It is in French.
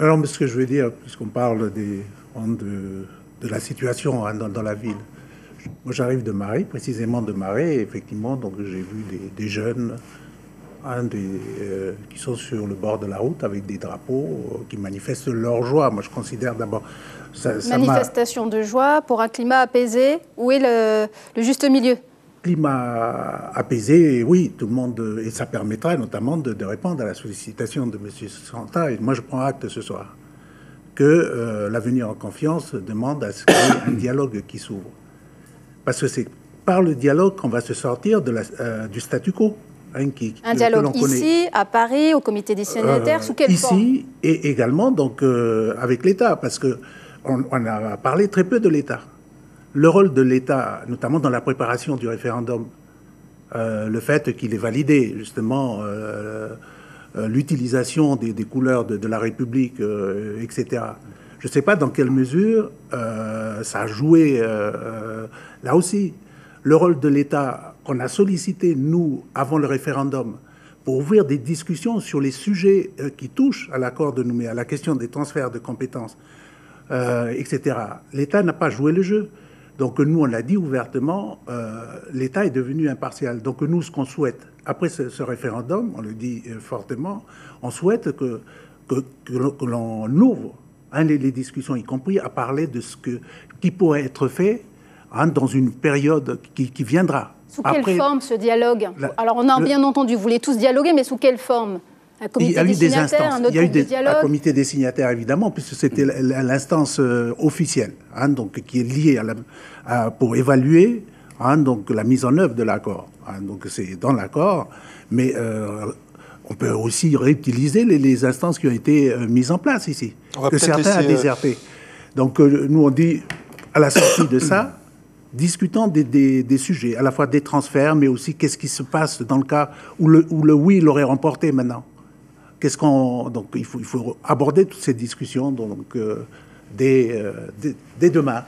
Alors, mais ce que je veux dire, puisqu'on parle des, de, de la situation hein, dans, la ville, moi, j'arrive de Marais, précisément de Marais, effectivement, donc j'ai vu des, jeunes hein, euh, qui sont sur le bord de la route avec des drapeaux euh, qui manifestent leur joie. Moi, je considère d'abord ça, ça m'a- Manifestation de joie pour un climat apaisé. Où est le, le juste milieu? Climat apaisé, oui, tout le monde, et ça permettra notamment de, de répondre à la sollicitation de M. Santa. Et moi, je prends acte ce soir que euh, l'avenir en confiance demande à ce qu'il y ait un dialogue qui s'ouvre. Parce que c'est par le dialogue qu'on va se sortir de la, euh, du statu quo. hein, qui, Un dialogue ici, à Paris, au comité des signataires, Euh, sous forme Ici et également donc euh, avec l'État, parce que on, on a parlé très peu de l'État. Le rôle de l'État, notamment dans la préparation du référendum, euh, le fait qu'il ait validé justement euh, euh, l'utilisation des, couleurs de, la République, etc. Je ne sais pas dans quelle mesure ça a joué là aussi. Le rôle de l'État qu'on a sollicité, nous, avant le référendum, pour ouvrir des discussions sur les sujets qui touchent à l'accord de Nouméa, à la question des transferts de compétences, etc. L'État n'a pas joué le jeu. Donc nous, on l'a dit ouvertement, euh, l'État est devenu impartial. Donc nous, ce qu'on souhaite, après ce, ce référendum, on le dit euh, fortement, on souhaite que, l'on- que l'on ouvre hein, les, les discussions, y compris à parler de ce que, qui pourrait être fait hein, dans une période qui, qui viendra. Sous quelle Après, forme ce dialogue? la- Alors on a le- bien entendu, vous voulez tous dialoguer, mais sous quelle forme? Un Il comité y a des eu des instances. un autre Il y a eu groupe de des, un comité des signataires, évidemment, puisque c'était l'instance euh, officielle, hein, donc, qui est liée à la, à- pour évaluer hein, donc, la mise en œuvre de l'accord. hein. donc c'est dans l'accord, mais euh, on peut aussi réutiliser les, les instances qui ont été euh, mises en place ici, que certains ont euh, déserté. Donc euh, nous, on dit, à la sortie de ça, discutons des, des- des sujets, à la fois des transferts, mais aussi qu'est-ce qui se passe dans le cas où le, où le oui l'aurait remporté maintenant. Qu'est-ce qu'on donc il faut, il faut aborder toutes ces discussions donc euh, dès, euh, dès, demain.